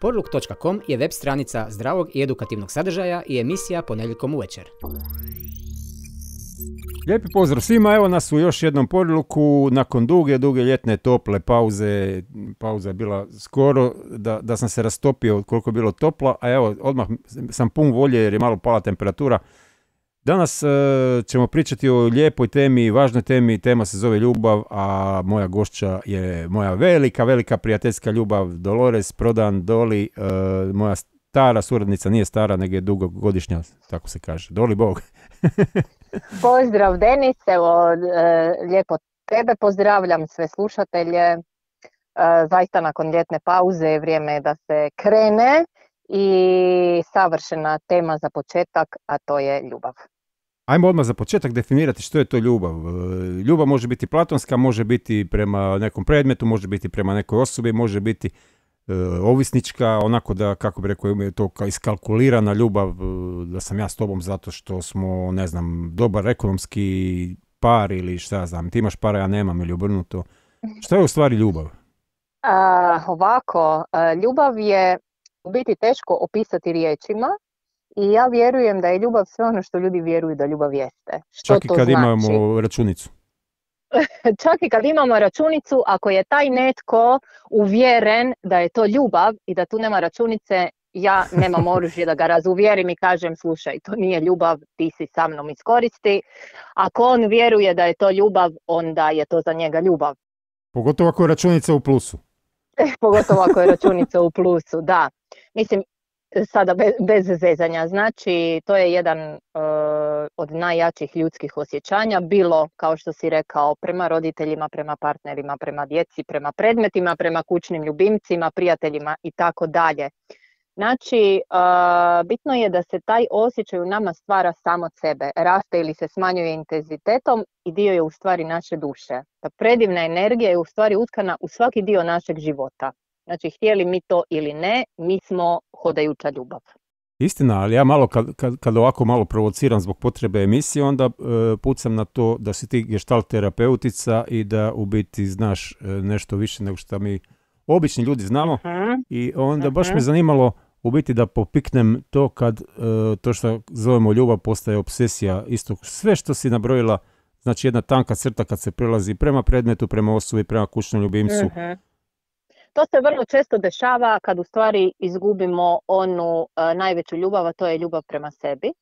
Porluk.com je web stranica zdravog i edukativnog sadržaja i emisija ponedjeljkom uvečer. Lijepi pozdrav svima, evo nas u još jednom poruku nakon duge, duge ljetne tople pauze, pauza je bila skoro da, da sam se rastopio koliko je bilo toplo, a evo odmah sam pun volje jer je malo pala temperatura. Danas e, ćemo pričati o lijepoj temi, važnoj temi, tema se zove ljubav, a moja gošća je moja velika, velika prijateljska ljubav, Dolores Prodan Doli, e, moja stara suradnica, nije stara, nego je dugogodišnja, tako se kaže. Doli Bog. Pozdrav Denis, evo e, lijepo tebe pozdravljam sve slušatelje. Zaista nakon ljetne pauze je vrijeme da se krene i savršena tema za početak, a to je ljubav. Ajmo odmah za početak definirati što je to ljubav. E, ljubav može biti platonska, može biti prema nekom predmetu, može biti prema nekoj osobi, može biti E, ovisnička, onako da, kako bi rekao, je to kao iskalkulirana ljubav, e, da sam ja s tobom zato što smo, ne znam, dobar ekonomski par ili šta ja znam, ti imaš para, ja nemam ili obrnuto. Što je u stvari ljubav? A, ovako, ljubav je biti teško opisati riječima i ja vjerujem da je ljubav sve ono što ljudi vjeruju da ljubav jeste. Što Čak i kad znači? imamo računicu. čak i kad imamo računicu, ako je taj netko uvjeren da je to ljubav i da tu nema računice, ja nemam oružje da ga razuvjerim i kažem slušaj, to nije ljubav, ti si sa mnom iskoristi. Ako on vjeruje da je to ljubav, onda je to za njega ljubav. Pogotovo ako je računica u plusu. Pogotovo ako je računica u plusu, da. Mislim, sada bez, zezanja. Znači, to je jedan e, od najjačih ljudskih osjećanja, bilo, kao što si rekao, prema roditeljima, prema partnerima, prema djeci, prema predmetima, prema kućnim ljubimcima, prijateljima i tako dalje. Znači, e, bitno je da se taj osjećaj u nama stvara samo od sebe, raste ili se smanjuje intenzitetom i dio je u stvari naše duše. Ta predivna energija je u stvari utkana u svaki dio našeg života. Znači, htjeli mi to ili ne, mi smo hodajuća ljubav. Istina, ali ja malo kad, kad, kad ovako malo provociram zbog potrebe emisije, onda e, pucam na to da si ti gestalt terapeutica i da u biti znaš e, nešto više nego što mi obični ljudi znamo. uh I onda baš me zanimalo u biti da popiknem to kad e, to što zovemo ljubav postaje obsesija. Isto sve što si nabrojila, znači jedna tanka crta kad se prelazi prema predmetu, prema osobi, prema kućnom ljubimcu. uh to se vrlo često dešava kad u stvari izgubimo onu e, najveću ljubav, a to je ljubav prema sebi.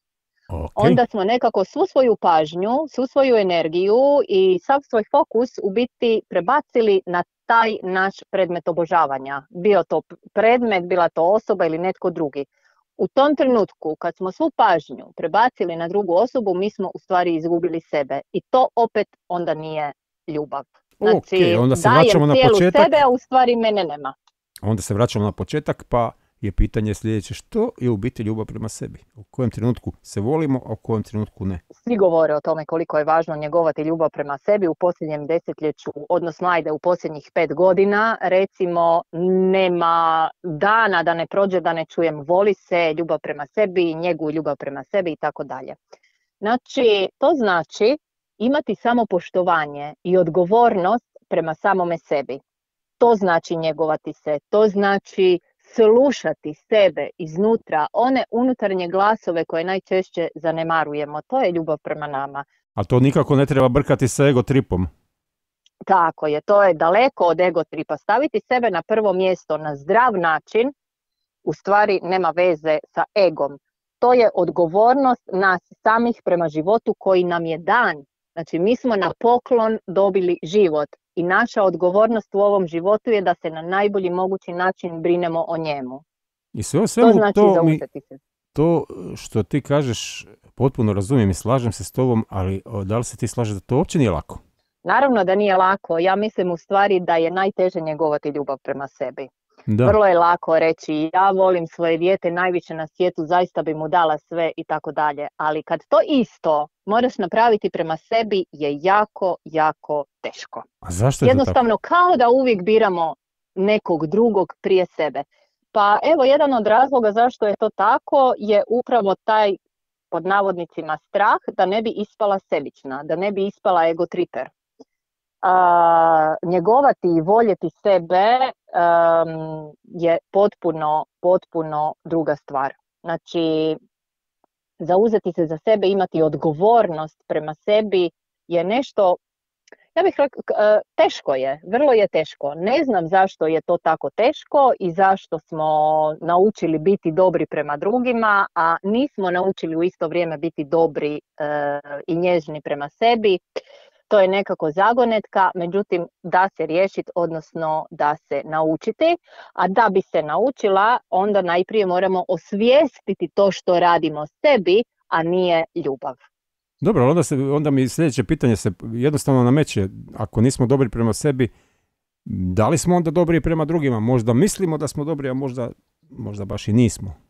Onda smo nekako svu svoju pažnju, svu svoju energiju i sav svoj fokus u biti prebacili na taj naš predmet obožavanja. Bio to predmet, bila to osoba ili netko drugi. U tom trenutku kad smo svu pažnju prebacili na drugu osobu, mi smo u stvari izgubili sebe. I to opet onda nije ljubav. Znači, onda se vraćamo na početak. sebe, a u stvari mene nema. Onda se vraćamo na početak, pa je pitanje sljedeće što je u biti ljubav prema sebi? U kojem trenutku se volimo, a u kojem trenutku ne? Svi govore o tome koliko je važno njegovati ljubav prema sebi u posljednjem desetljeću, odnosno ajde u posljednjih pet godina, recimo nema dana da ne prođe da ne čujem voli se, ljubav prema sebi, njegu ljubav prema sebi i tako dalje. Znači, to znači imati samopoštovanje i odgovornost prema samome sebi. To znači njegovati se, to znači slušati sebe iznutra, one unutarnje glasove koje najčešće zanemarujemo. To je ljubav prema nama. A to nikako ne treba brkati sa ego tripom. Tako je, to je daleko od ego tripa. Staviti sebe na prvo mjesto na zdrav način u stvari nema veze sa egom. To je odgovornost nas samih prema životu koji nam je dan Znači mi smo na poklon dobili život i naša odgovornost u ovom životu je da se na najbolji mogući način brinemo o njemu. I sve to znači to, mi, to što ti kažeš potpuno razumijem i slažem se s tobom, ali da li se ti slažeš da to uopće nije lako? Naravno da nije lako. Ja mislim u stvari da je najteže njegovati ljubav prema sebi. Da. Vrlo je lako reći ja volim svoje dijete najviše na svijetu, zaista bi mu dala sve i tako dalje. Ali kad to isto moraš napraviti prema sebi je jako, jako teško. A zašto je Jednostavno kao da uvijek biramo nekog drugog prije sebe. Pa evo jedan od razloga zašto je to tako je upravo taj pod navodnicima strah da ne bi ispala sebična, da ne bi ispala egotriper. A, njegovati i voljeti sebe je potpuno, potpuno druga stvar. Znači, zauzeti se za sebe, imati odgovornost prema sebi je nešto, ja bih rekla, e, teško je, vrlo je teško. Ne znam zašto je to tako teško i zašto smo naučili biti dobri prema drugima, a nismo naučili u isto vrijeme biti dobri e, i nježni prema sebi to je nekako zagonetka, međutim da se riješiti, odnosno da se naučiti, a da bi se naučila, onda najprije moramo osvijestiti to što radimo sebi, a nije ljubav. Dobro, onda, se, onda mi sljedeće pitanje se jednostavno nameće. Ako nismo dobri prema sebi, da li smo onda dobri prema drugima? Možda mislimo da smo dobri, a možda, možda baš i nismo.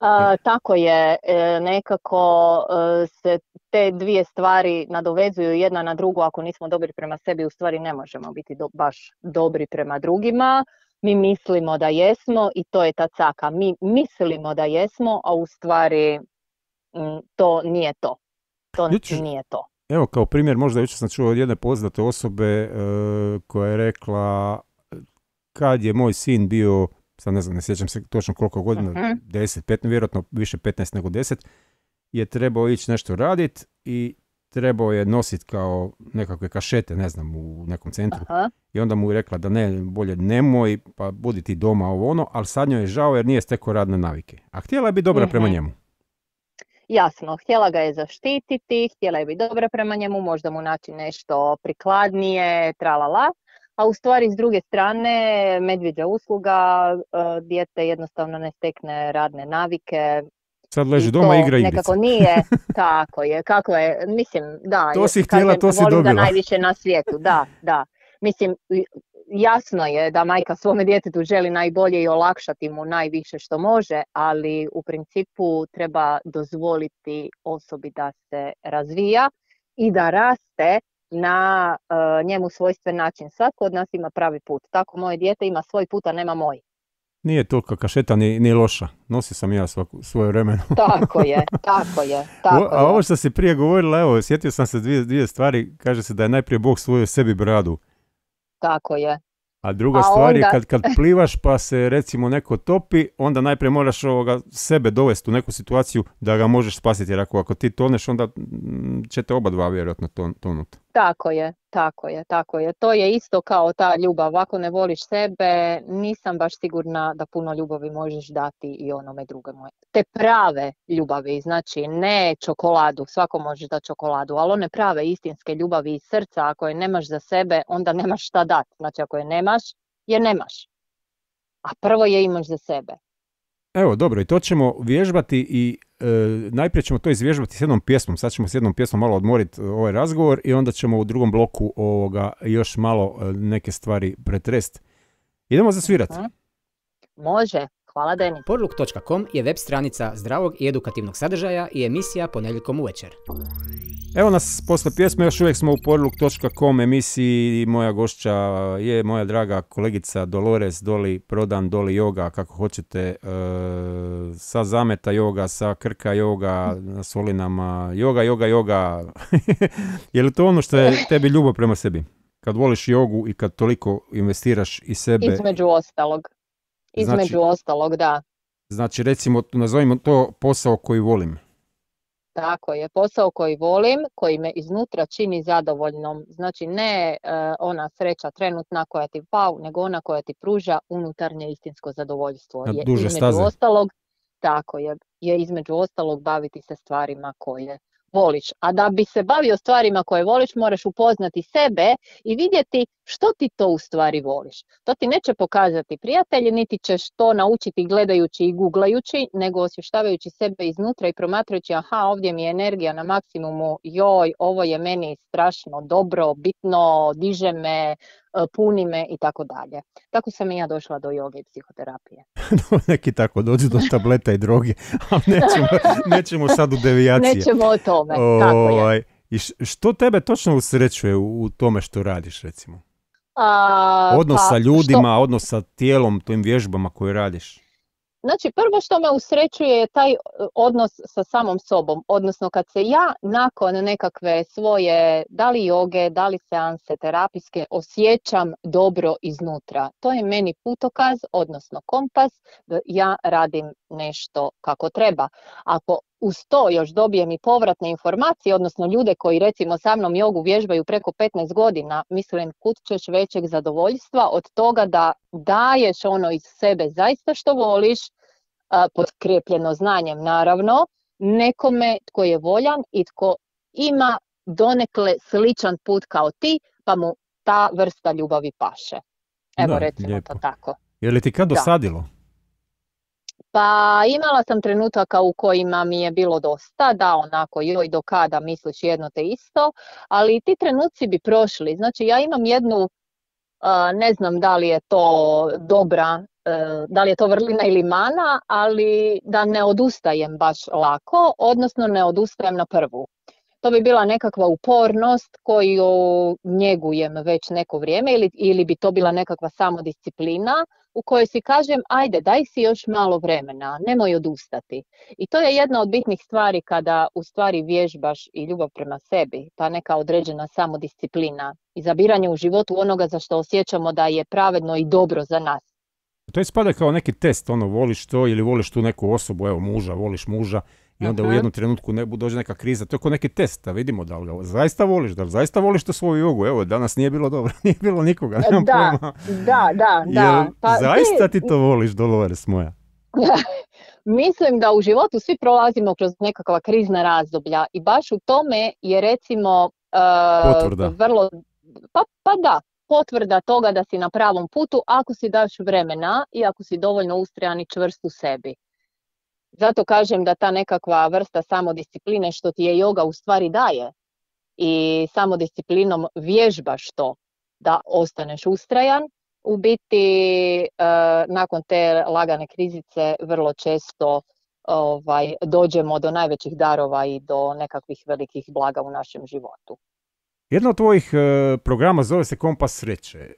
A, tako je, e, nekako e, se te dvije stvari nadovezuju jedna na drugu, ako nismo dobri prema sebi, u stvari ne možemo biti baš dobri prema drugima. Mi mislimo da jesmo i to je ta caka. Mi mislimo da jesmo, a u stvari to nije to. To nije to. Evo kao primjer, možda jučer sam čuo od jedne poznate osobe e, koja je rekla kad je moj sin bio sad ne znam, ne sjećam se točno koliko godina, uh-huh. 10, 15, vjerojatno više 15 nego 10, je trebao ići nešto raditi i trebao je nositi kao nekakve kašete, ne znam, u nekom centru. I onda mu je rekla da ne, bolje nemoj, pa budi ti doma ovo ono, ali sad njoj je žao jer nije stekao radne navike. A htjela je biti dobra prema mhm. njemu. Jasno, htjela ga je zaštititi, htjela je biti dobra prema njemu, možda mu naći nešto prikladnije, tralala a u stvari s druge strane medvjeđa usluga, e, dijete jednostavno ne stekne radne navike. Sad leži doma i igra igrice. Nekako nije, tako je, kako je, mislim, da. To si htjela, to si dobila. najviše na svijetu, da, da. Mislim, jasno je da majka svome djetetu želi najbolje i olakšati mu najviše što može, ali u principu treba dozvoliti osobi da se razvija i da raste na uh, njemu svojstven način. Svatko od nas ima pravi put. Tako moje dijete ima svoj put, a nema moj. Nije to kašeta ni, ni loša. Nosi sam ja svaku, svoje vremenu. tako je, tako je. Tako a ovo što si prije govorila, evo, sjetio sam se dvije, dvije stvari. Kaže se da je najprije Bog svojio sebi bradu. Tako je. A druga stvar je kad, kad plivaš pa se recimo neko topi, onda najprije moraš ovoga sebe dovesti u neku situaciju da ga možeš spasiti. Jer ako, ako ti toneš, onda ćete oba dva vjerojatno tonuti. Tako je, tako je, tako je. To je isto kao ta ljubav. Ako ne voliš sebe, nisam baš sigurna da puno ljubavi možeš dati i onome drugome. Te prave ljubavi, znači ne čokoladu, svako može dati čokoladu, ali one prave istinske ljubavi iz srca, ako je nemaš za sebe, onda nemaš šta dati. Znači ako je nemaš, je nemaš. A prvo je imaš za sebe. Evo, dobro, i to ćemo vježbati i e, najprije ćemo to izvježbati s jednom pjesmom. Sad ćemo s jednom pjesmom malo odmoriti ovaj razgovor i onda ćemo u drugom bloku ovoga još malo e, neke stvari pretrest. Idemo zasvirati. Može, hvala Deni. Porluk.com je web stranica zdravog i edukativnog sadržaja i emisija ponedjeljkom uvečer. Evo nas posle pjesme, još uvijek smo u porluk.com emisiji moja gošća je moja draga kolegica Dolores Doli Prodan Doli Yoga, kako hoćete, e, sa Zameta Yoga, sa Krka Yoga, na Solinama, Yoga, Yoga, Yoga. je li to ono što je tebi ljubav prema sebi? Kad voliš jogu i kad toliko investiraš i sebe? Između ostalog. Između znači, ostalog, da. Znači, recimo, nazovimo to posao koji volim. Tako je, posao koji volim, koji me iznutra čini zadovoljnom. Znači ne e, ona sreća trenutna koja ti pau, nego ona koja ti pruža unutarnje istinsko zadovoljstvo. je između ostalog, tako je, je između ostalog baviti se stvarima koje voliš. A da bi se bavio stvarima koje voliš, moraš upoznati sebe i vidjeti što ti to u stvari voliš. To ti neće pokazati prijatelji, niti ćeš to naučiti gledajući i googlajući, nego osvještavajući sebe iznutra i promatrajući, aha, ovdje mi je energija na maksimumu, joj, ovo je meni strašno dobro, bitno, diže me, puni me i tako dalje. Tako sam i ja došla do joge i psihoterapije. Neki tako dođu do tableta i droge, ali nećemo, nećemo sad u devijacije. Nećemo o tome, tako je. Ovaj, I što tebe točno usrećuje u tome što radiš, recimo? A, odnos pa, sa ljudima, što... odnos sa tijelom, tim vježbama koje radiš? Znači, prvo što me usrećuje je taj e, odnos sa samom sobom, odnosno kad se ja nakon nekakve svoje, da li joge, da li seanse terapijske, osjećam dobro iznutra. To je meni putokaz, odnosno kompas, da ja radim nešto kako treba. Ako uz to još dobijem i povratne informacije, odnosno ljude koji recimo sa mnom jogu vježbaju preko 15 godina, mislim kud ćeš većeg zadovoljstva od toga da daješ ono iz sebe zaista što voliš, potkrepljeno znanjem naravno, nekome tko je voljan i tko ima donekle sličan put kao ti, pa mu ta vrsta ljubavi paše. Evo recimo to tako. Je li ti kad dosadilo? Pa imala sam trenutaka u kojima mi je bilo dosta, da onako joj do kada misliš jedno te isto, ali ti trenuci bi prošli. Znači ja imam jednu, ne znam da li je to dobra, e, da li je to vrlina ili mana, ali da ne odustajem baš lako, odnosno ne odustajem na prvu. To bi bila nekakva upornost koju njegujem već neko vrijeme ili, ili bi to bila nekakva samodisciplina u kojoj si kažem ajde daj si još malo vremena, nemoj odustati. I to je jedna od bitnih stvari kada u stvari vježbaš i ljubav prema sebi, ta neka određena samodisciplina i zabiranje u životu onoga za što osjećamo da je pravedno i dobro za nas. To je spada kao neki test, ono voliš to ili voliš tu neku osobu, evo muža, voliš muža i onda u jednom trenutku ne dođe neka kriza, to je kao neki test, da vidimo da li ga zaista voliš, da li zaista voliš to svoju jogu, evo danas nije bilo dobro, nije bilo nikoga, nemam da, pojma. Da, da, da. Pa, zaista ti to voliš, Dolores moja? Mislim da u životu svi prolazimo kroz nekakva krizna razdoblja i baš u tome je recimo uh, vrlo, pa, pa da, potvrda toga da si na pravom putu ako si daš vremena i ako si dovoljno ustrajan i čvrst u sebi. Zato kažem da ta nekakva vrsta samodiscipline što ti je yoga u stvari daje i samodisciplinom vježbaš to da ostaneš ustrajan, u biti e, nakon te lagane krizice vrlo često ovaj, dođemo do najvećih darova i do nekakvih velikih blaga u našem životu. Jedno od tvojih e, programa zove se Kompas sreće.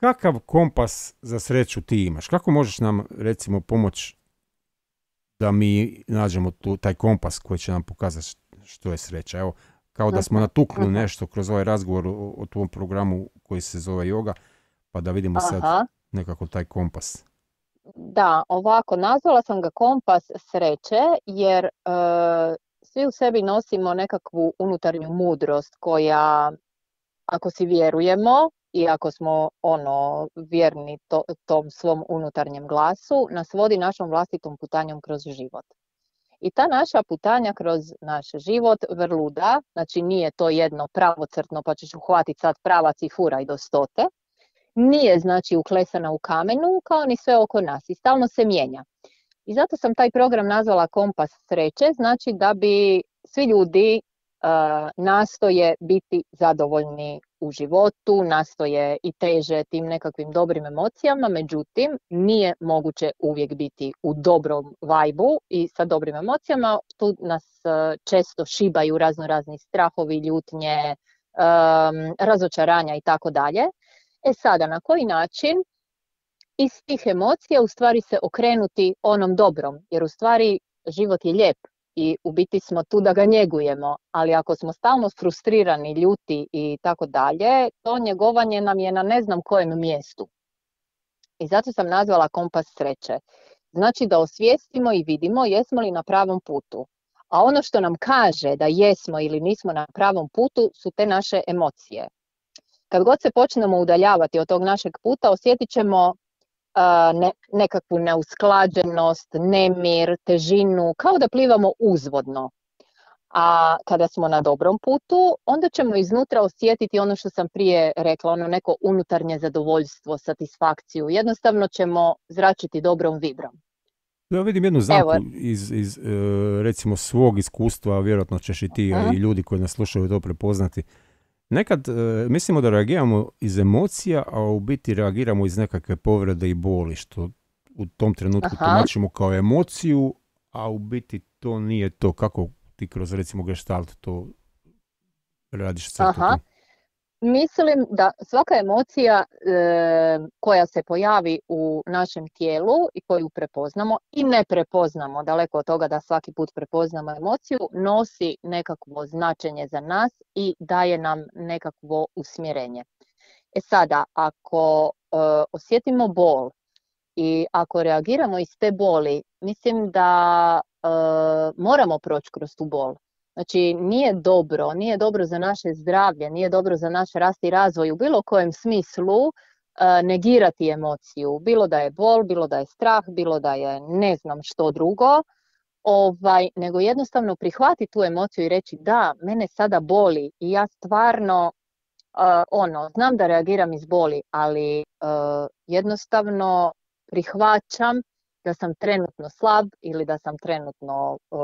Kakav kompas za sreću ti imaš? Kako možeš nam recimo pomoći da mi nađemo tu, taj kompas koji će nam pokazati što je sreća. Evo, kao da smo natukli nešto kroz ovaj razgovor o, o tom programu koji se zove yoga, pa da vidimo sad nekako taj kompas. Da, ovako, nazvala sam ga kompas sreće jer e, svi u sebi nosimo nekakvu unutarnju mudrost koja, ako si vjerujemo, i ako smo ono vjerni to, tom svom unutarnjem glasu, nas vodi našom vlastitom putanjom kroz život. I ta naša putanja kroz naš život vrluda, znači nije to jedno pravocrtno pa ćeš uhvatiti sad pravac i furaj do stote, nije znači uklesana u kamenu kao ni sve oko nas i stalno se mijenja. I zato sam taj program nazvala Kompas sreće, znači da bi svi ljudi nastoje biti zadovoljni u životu, nastoje i teže tim nekakvim dobrim emocijama, međutim nije moguće uvijek biti u dobrom vajbu i sa dobrim emocijama. Tu nas često šibaju razno razni strahovi, ljutnje, razočaranja i tako dalje. E sada, na koji način iz tih emocija u stvari se okrenuti onom dobrom, jer u stvari život je lijep, i u biti smo tu da ga njegujemo, ali ako smo stalno frustrirani, ljuti i tako dalje, to njegovanje nam je na ne znam kojem mjestu. I zato sam nazvala kompas sreće. Znači da osvijestimo i vidimo jesmo li na pravom putu. A ono što nam kaže da jesmo ili nismo na pravom putu su te naše emocije. Kad god se počnemo udaljavati od tog našeg puta, osjetit ćemo ne, nekakvu neusklađenost, nemir, težinu, kao da plivamo uzvodno. A kada smo na dobrom putu, onda ćemo iznutra osjetiti ono što sam prije rekla, ono neko unutarnje zadovoljstvo, satisfakciju. Jednostavno ćemo zračiti dobrom vibrom. Ja vidim jednu zamku iz, iz e, recimo svog iskustva, vjerojatno ćeš i ti i ljudi koji nas slušaju to prepoznati. Nekad e, mislimo da reagiramo iz emocija, a u biti reagiramo iz nekakve povrede i boli, što u tom trenutku Aha. tumačimo kao emociju, a u biti to nije to. Kako ti kroz recimo gestalt to radiš sa Aha. Mislim da svaka emocija e, koja se pojavi u našem tijelu i koju prepoznamo i ne prepoznamo, daleko od toga da svaki put prepoznamo emociju, nosi nekakvo značenje za nas i daje nam nekakvo usmjerenje. E sada, ako e, osjetimo bol i ako reagiramo iz te boli, mislim da e, moramo proći kroz tu bol. Znači, nije dobro, nije dobro za naše zdravlje, nije dobro za naš rast i razvoj u bilo kojem smislu e, negirati emociju. Bilo da je bol, bilo da je strah, bilo da je ne znam što drugo, ovaj, nego jednostavno prihvati tu emociju i reći da, mene sada boli i ja stvarno uh, ono, znam da reagiram iz boli, ali uh, jednostavno prihvaćam da sam trenutno slab ili da sam trenutno uh,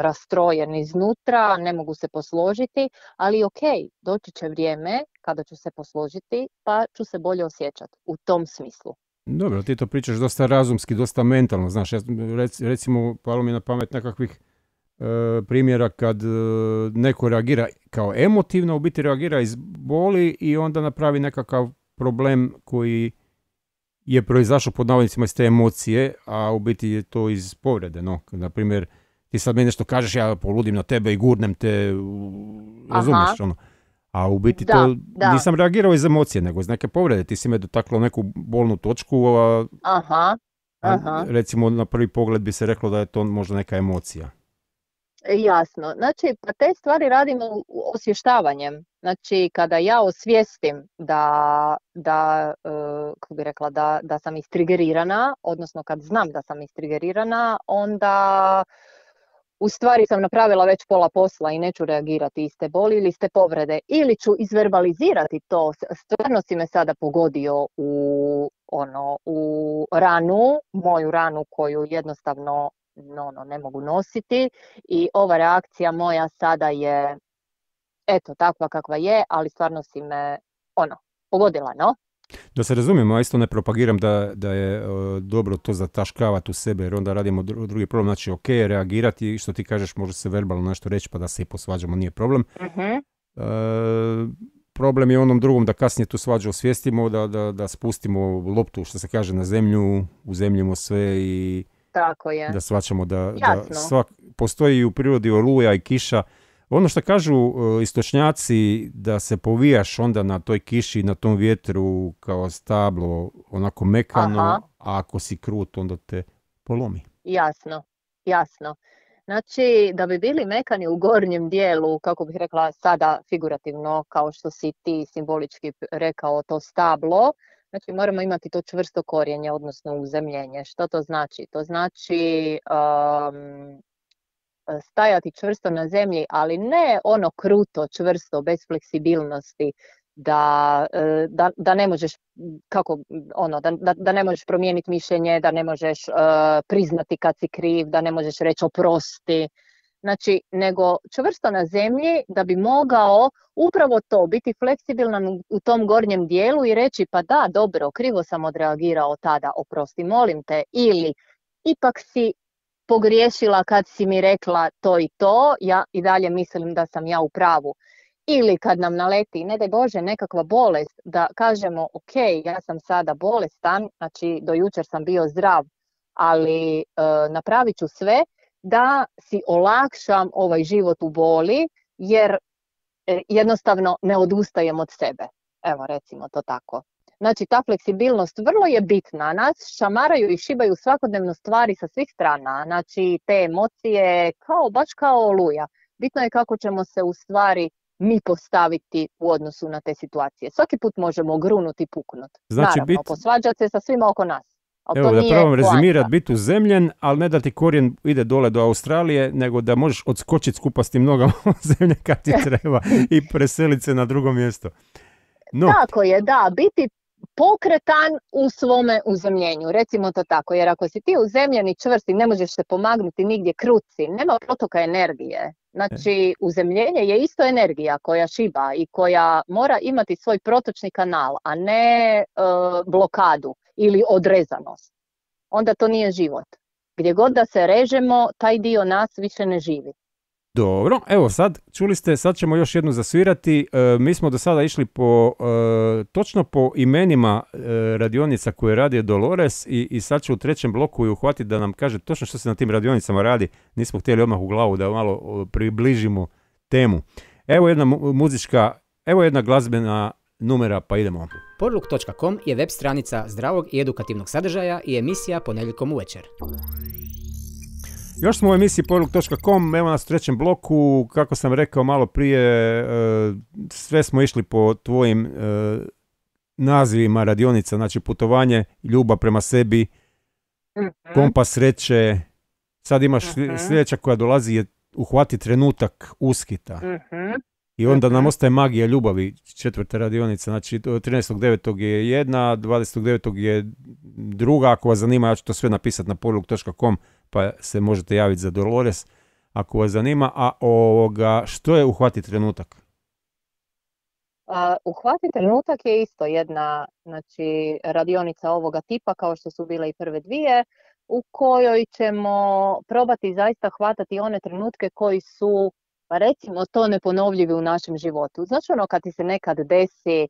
rastrojen iznutra, ne mogu se posložiti, ali ok, doći će vrijeme kada ću se posložiti pa ću se bolje osjećati u tom smislu. Dobro, ti to pričaš dosta razumski, dosta mentalno, znaš, recimo palo mi na pamet nekakvih E, primjera kad e, neko reagira kao emotivno, u biti reagira iz boli i onda napravi nekakav problem koji je proizašao pod navodnicima iz te emocije, a u biti je to iz povrede. No, na primjer, ti sad meni nešto kažeš, ja poludim na tebe i gurnem te, razumiješ ono. A u biti to nisam reagirao iz emocije, nego iz neke povrede. Ti si me dotaklo neku bolnu točku, a, Aha. Aha. recimo na prvi pogled bi se reklo da je to možda neka emocija. Jasno. Znači, pa te stvari radimo osvještavanjem. Znači, kada ja osvijestim da, da e, kako bi rekla, da, da sam istrigerirana, odnosno kad znam da sam istrigerirana, onda u stvari sam napravila već pola posla i neću reagirati iz te boli ili iz te povrede. Ili ću izverbalizirati to, stvarno si me sada pogodio u, ono, u ranu, moju ranu koju jednostavno ono, ne mogu nositi i ova reakcija moja sada je eto takva kakva je, ali stvarno si me ono, pogodila, no? Da se razumijemo, ja isto ne propagiram da, da je uh, dobro to zataškavati u sebe, jer onda radimo drugi problem, znači ok, reagirati, što ti kažeš, može se verbalno nešto reći pa da se i posvađamo, nije problem. uh problem je onom drugom da kasnije tu svađu osvijestimo, da, da, da spustimo loptu, što se kaže, na zemlju, uzemljimo sve i tako je. Da svačamo da, da svak, postoji u prirodi oluja i kiša. Ono što kažu e, istočnjaci da se povijaš onda na toj kiši, na tom vjetru kao stablo, onako mekano, a ako si krut onda te polomi. Jasno, jasno. Znači, da bi bili mekani u gornjem dijelu, kako bih rekla sada figurativno, kao što si ti simbolički rekao, to stablo, Znači moramo imati to čvrsto korijenje, odnosno uzemljenje. Što to znači? To znači um, stajati čvrsto na zemlji, ali ne ono kruto, čvrsto, bez fleksibilnosti, da, e, da, da ne možeš kako ono da, da, da ne možeš promijeniti mišljenje, da ne možeš uh, priznati kad si kriv, da ne možeš reći oprosti, Znači, nego čvrsto na zemlji da bi mogao upravo to, biti fleksibilan u tom gornjem dijelu i reći pa da, dobro, krivo sam odreagirao tada, oprosti, molim te, ili ipak si pogriješila kad si mi rekla to i to, ja i dalje mislim da sam ja u pravu. Ili kad nam naleti, ne daj Bože, nekakva bolest, da kažemo, ok, ja sam sada bolestan, znači do jučer sam bio zdrav, ali e, napravit ću sve da si olakšam ovaj život u boli jer e, jednostavno ne odustajem od sebe. Evo recimo to tako. Znači ta fleksibilnost vrlo je bitna. Nas šamaraju i šibaju svakodnevno stvari sa svih strana. Znači te emocije kao baš kao oluja. Bitno je kako ćemo se u stvari mi postaviti u odnosu na te situacije. Svaki put možemo grunuti i puknut. Znači, Naravno, posvađati se sa svima oko nas. Evo da probam rezimirati, biti uzemljen, ali ne da ti korijen ide dole do Australije, nego da možeš odskočiti skupa s tim nogama u zemlje kad ti treba i preseliti se na drugo mjesto. No. Tako je, da, biti pokretan u svome uzemljenju, recimo to tako, jer ako si ti uzemljen i čvrsti, ne možeš se pomagnuti nigdje kruci, nema protoka energije. Znači, uzemljenje je isto energija koja šiba i koja mora imati svoj protočni kanal, a ne e, blokadu ili odrezanost. Onda to nije život. Gdje god da se režemo, taj dio nas više ne živi. Dobro, evo sad, čuli ste, sad ćemo još jednu zasvirati. E, mi smo do sada išli po, e, točno po imenima e, radionica koje radi Dolores i, i sad ću u trećem bloku ju uhvatiti da nam kaže točno što se na tim radionicama radi. Nismo htjeli odmah u glavu da malo približimo temu. Evo jedna muzička, evo jedna glazbena numera, pa idemo. Porluk.com je web stranica zdravog i edukativnog sadržaja i emisija ponedjeljkom uvečer. Još smo u emisiji poruk.com, evo nas u trećem bloku, kako sam rekao malo prije, e, sve smo išli po tvojim e, nazivima radionica, znači putovanje, ljubav prema sebi, mhm. kompas sreće, sad imaš mhm. sljedeća koja dolazi je uhvati trenutak uskita. I onda nam ostaje magija ljubavi, četvrta radionica. Znači, 13.9. je jedna, 29. je druga. Ako vas zanima, ja ću to sve napisati na poruk.com pa se možete javiti za Dolores ako vas zanima. A ovoga, što je uhvati trenutak? Uh, uhvati trenutak je isto jedna znači, radionica ovoga tipa kao što su bile i prve dvije u kojoj ćemo probati zaista hvatati one trenutke koji su pa recimo to neponovljivi u našem životu. Znači ono kad ti se nekad desi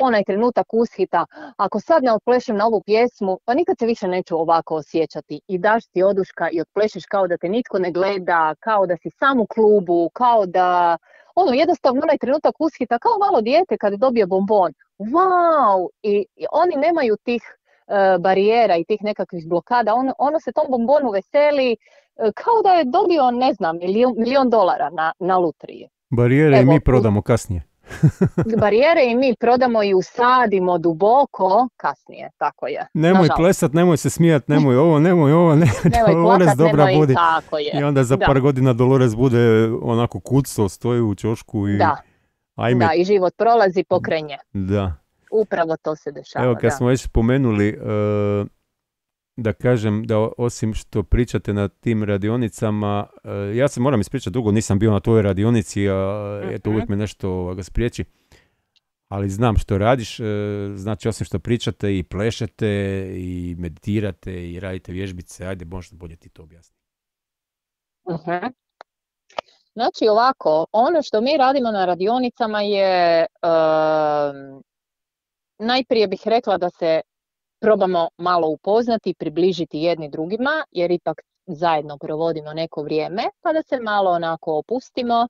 onaj trenutak ushita, ako sad ne otplešem na ovu pjesmu, pa nikad se više neću ovako osjećati. I daš ti oduška i otplešiš kao da te nitko ne gleda, kao da si sam u klubu, kao da, ono, jednostavno onaj trenutak ushita, kao malo dijete kad dobije bombon. Wow! I, oni nemaju tih e, barijera i tih nekakvih blokada, ono, ono se tom bombonu veseli, kao da je dobio, ne znam, milion, dolara na, na lutriji. Barijere i mi prodamo kasnije. barijere i mi prodamo i usadimo duboko kasnije, tako je. Nemoj Nažalost. plesat, nemoj se smijat, nemoj ovo, nemoj ovo, ne, nemoj Dolores plakat, dobra nemoj, budi. Tako je. I onda za par godina Dolores bude onako kuco, stoji u čošku i... Da, ajme. da i život prolazi pokrenje. Da. Upravo to se dešava. Evo kad smo već spomenuli uh, da kažem da osim što pričate na tim radionicama, e, ja se moram ispričati drugo, nisam bio na toj radionici, a eto uvijek me nešto ga spriječi, ali znam što radiš, e, znači osim što pričate i plešete i meditirate i radite vježbice, ajde možda bolje ti to objasniti. uh Znači ovako, ono što mi radimo na radionicama je, najprije bih rekla da se probamo malo upoznati, približiti jedni drugima, jer ipak zajedno provodimo neko vrijeme, pa da se malo onako opustimo,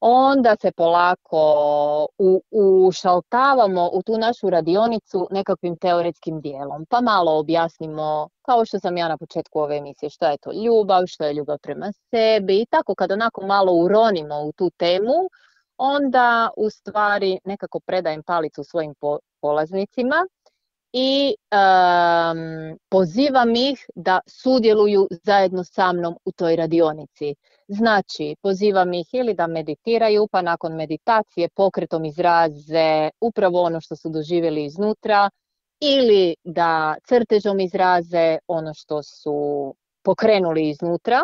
onda se polako ušaltavamo u tu našu radionicu nekakvim teoretskim dijelom, pa malo objasnimo, kao što sam ja na početku ove emisije, što je to ljubav, što je ljubav prema sebi i tako kad onako malo uronimo u tu temu, onda u stvari nekako predajem palicu svojim polaznicima i um, pozivam ih da sudjeluju zajedno sa mnom u toj radionici. Znači, pozivam ih ili da meditiraju, pa nakon meditacije pokretom izraze upravo ono što su doživjeli iznutra, ili da crtežom izraze ono što su pokrenuli iznutra,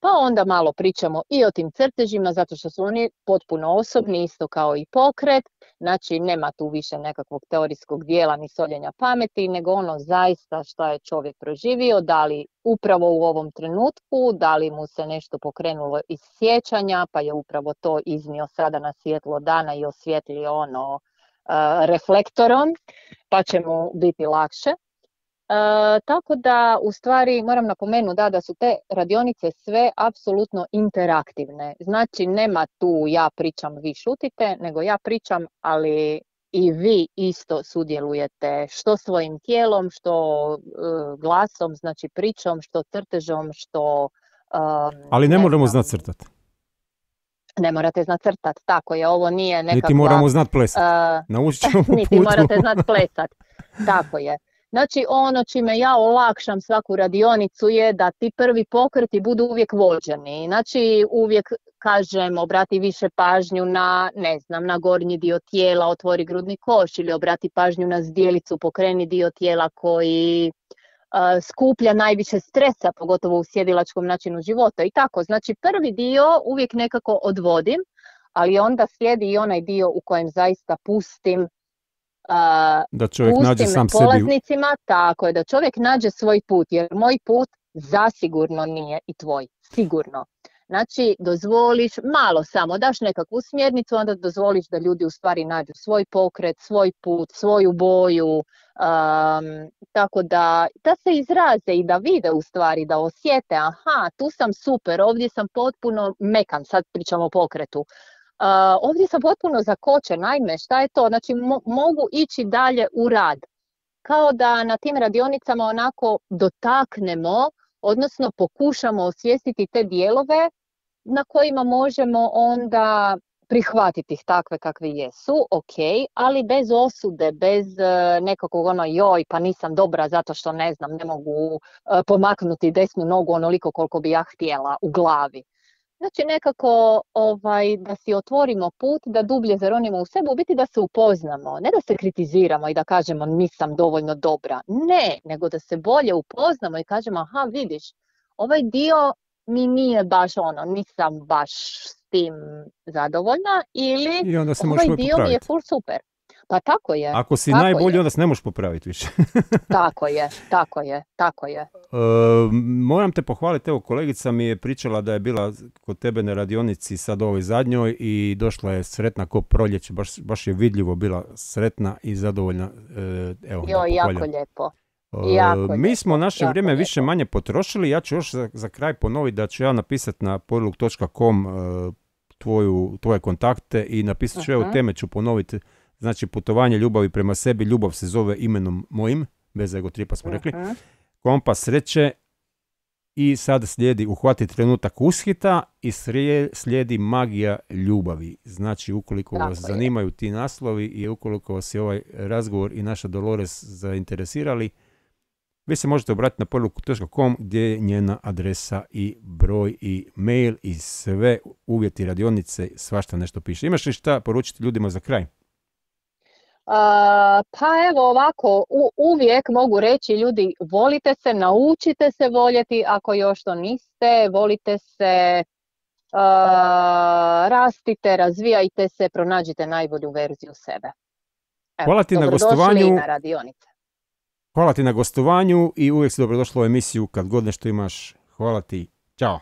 pa onda malo pričamo i o tim crtežima, zato što su oni potpuno osobni, isto kao i pokret. Znači, nema tu više nekakvog teorijskog dijela ni soljenja pameti, nego ono zaista što je čovjek proživio, da li upravo u ovom trenutku, da li mu se nešto pokrenulo iz sjećanja, pa je upravo to iznio sada na svjetlo dana i osvjetlio ono uh, reflektorom, pa će mu biti lakše. E, tako da u stvari moram napomenuti da, da su te radionice sve apsolutno interaktivne. Znači nema tu ja pričam, vi šutite, nego ja pričam, ali i vi isto sudjelujete što svojim tijelom, što e, glasom, znači pričom, što crtežom, što... ali ne, moramo znati crtati. Ne morate znati crtat, tako je, ovo nije nekakva... Niti moramo znati plesat, naučit ćemo Niti morate znati plesat, tako je. Znači ono čime ja olakšam svaku radionicu je da ti prvi pokreti budu uvijek vođeni. Znači uvijek kažem obrati više pažnju na, ne znam, na gornji dio tijela, otvori grudni koš ili obrati pažnju na zdjelicu, pokreni dio tijela koji skuplja najviše stresa, pogotovo u sjedilačkom načinu života i tako. Znači prvi dio uvijek nekako odvodim, ali onda slijedi i onaj dio u kojem zaista pustim da čovjek nađe sam polaznicima, sebi. tako je, da čovjek nađe svoj put, jer moj put zasigurno nije i tvoj, sigurno. Znači, dozvoliš, malo samo, daš nekakvu smjernicu, onda dozvoliš da ljudi u stvari nađu svoj pokret, svoj put, svoju boju, tako da, da se izraze i da vide u stvari, da osjete, aha, tu sam super, ovdje sam potpuno mekan, sad pričamo o pokretu, ovdje sam potpuno zakočen, naime, šta je to? Znači, mogu ići dalje u rad. Kao da na tim radionicama onako dotaknemo, odnosno pokušamo osvijestiti te dijelove na kojima možemo onda prihvatiti ih takve kakve jesu, ok, ali bez osude, bez e, nekakvog ono joj pa nisam dobra zato što ne znam, ne mogu e, pomaknuti desnu nogu onoliko koliko bi ja htjela u glavi. Znači nekako ovaj, da si otvorimo put, da dublje zaronimo u sebe, u biti da se upoznamo, ne da se kritiziramo i da kažemo nisam dovoljno dobra, ne, nego da se bolje upoznamo i kažemo aha vidiš, ovaj dio mi nije baš ono, nisam baš s tim zadovoljna ili I onda se ovaj dio mi je full super. Pa tako je. Ako si najbolji, onda se ne možeš popraviti više. tako je, tako je, tako je. E, moram te pohvaliti, evo kolegica mi je pričala da je bila kod tebe na radionici sad ovoj zadnjoj i došla je sretna ko proljeće, baš, baš je vidljivo bila sretna i zadovoljna. E, evo, jo, jako lijepo. E, mi smo naše vrijeme više manje potrošili. Ja ću još za, za kraj ponoviti da ću ja napisati na porluk.com uh, tvoju, tvoje kontakte i napisat ću, evo teme ću ponoviti. Znači, putovanje ljubavi prema sebi, ljubav se zove imenom mojim, bez ego tripa smo rekli. Kompas sreće i sad slijedi uhvati trenutak ushita i slijedi magija ljubavi. Znači, ukoliko vas zanimaju ti naslovi i ukoliko vas je ovaj razgovor i naša Dolores zainteresirali, vi se možete obratiti na poruku.com gdje je njena adresa i broj i mail i sve uvjeti radionice, svašta nešto piše. Imaš li šta poručiti ljudima za kraj? Pa evo ovako, uvijek mogu reći ljudi volite se, naučite se voljeti ako još to niste, volite se, rastite, razvijajte se, pronađite najbolju verziju sebe. Evo, Hvala ti na gostovanju. Na radionice. Hvala ti na gostovanju i uvijek si dobrodošla u emisiju kad god nešto imaš. Hvala ti. Ćao.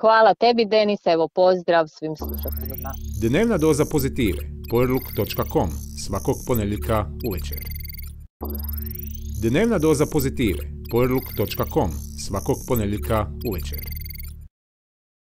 Hvala tebi Denis, evo pozdrav svim slušateljima. Dnevna doza pozitive. Poerluk.com svakog ponedjeljka uvečer. Dnevna doza pozitive. Poerluk.com svakog ponedjeljka uvečer.